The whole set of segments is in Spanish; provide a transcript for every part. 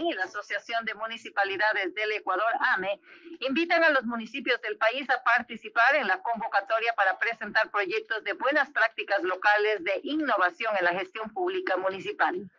Y la Asociación de Municipalidades del Ecuador, AME, invitan a los municipios del país a participar en la convocatoria para presentar proyectos de buenas prácticas locales de innovación en la gestión pública municipal.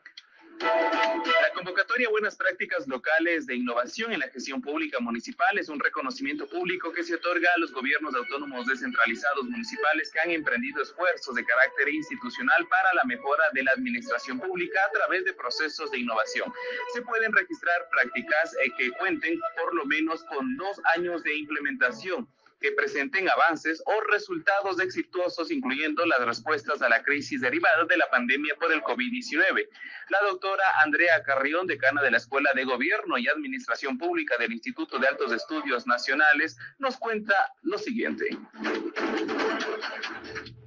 La convocatoria Buenas Prácticas Locales de Innovación en la Gestión Pública Municipal es un reconocimiento público que se otorga a los gobiernos autónomos descentralizados municipales que han emprendido esfuerzos de carácter institucional para la mejora de la administración pública a través de procesos de innovación. Se pueden registrar prácticas eh, que cuenten por lo menos con dos años de implementación que presenten avances o resultados exitosos, incluyendo las respuestas a la crisis derivada de la pandemia por el COVID-19. La doctora Andrea Carrión, decana de la Escuela de Gobierno y Administración Pública del Instituto de Altos Estudios Nacionales, nos cuenta lo siguiente.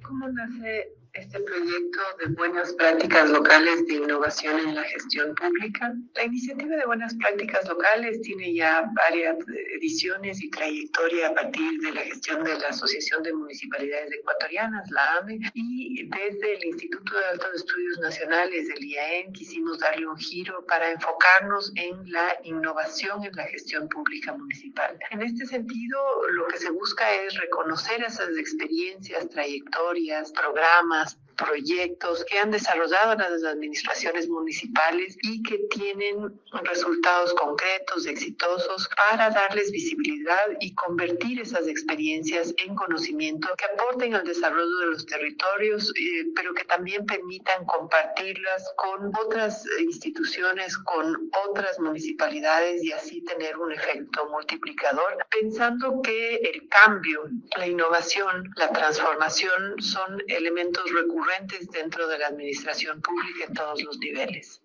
¿Cómo nace este proyecto de buenas prácticas locales de innovación en la gestión pública. La iniciativa de buenas prácticas locales tiene ya varias ediciones y trayectoria a partir de la gestión de la Asociación de Municipalidades Ecuatorianas, la AME, y desde el Instituto de Altos Estudios Nacionales del IAEN quisimos darle un giro para enfocarnos en la innovación en la gestión pública municipal. En este sentido, lo que se busca es reconocer esas experiencias, trayectorias, programas, proyectos que han desarrollado las administraciones municipales y que tienen resultados concretos, exitosos, para darles visibilidad y convertir esas experiencias en conocimiento que aporten al desarrollo de los territorios, eh, pero que también permitan compartirlas con otras instituciones, con otras municipalidades y así tener un efecto multiplicador, pensando que el cambio, la innovación, la transformación son elementos recurrentes dentro de la administración pública en todos los niveles.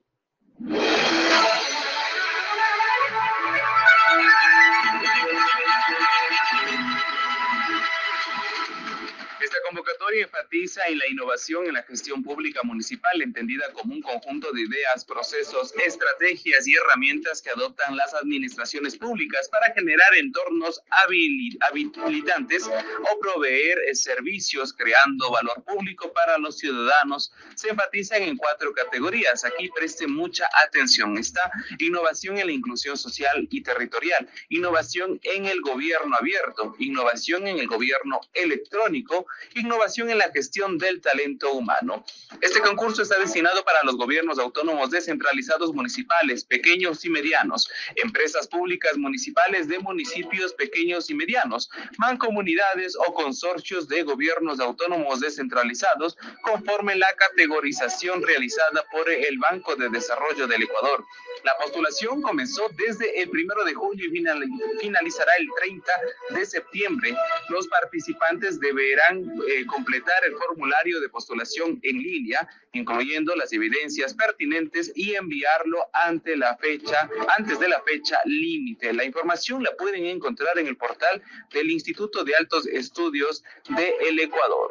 Convocatoria enfatiza en la innovación en la gestión pública municipal, entendida como un conjunto de ideas, procesos, estrategias y herramientas que adoptan las administraciones públicas para generar entornos habilitantes o proveer eh, servicios creando valor público para los ciudadanos. Se enfatizan en cuatro categorías. Aquí preste mucha atención. Está innovación en la inclusión social y territorial, innovación en el gobierno abierto, innovación en el gobierno electrónico, innovación en la gestión del talento humano. Este concurso está destinado para los gobiernos autónomos descentralizados municipales, pequeños y medianos, empresas públicas municipales de municipios pequeños y medianos, mancomunidades o consorcios de gobiernos autónomos descentralizados conforme la categorización realizada por el Banco de Desarrollo del Ecuador. La postulación comenzó desde el primero de julio y finalizará el 30 de septiembre. Los participantes deberán eh, completar el formulario de postulación en línea, incluyendo las evidencias pertinentes y enviarlo la antes de la fecha límite. La información la pueden encontrar en el portal del Instituto de Altos Estudios del Ecuador.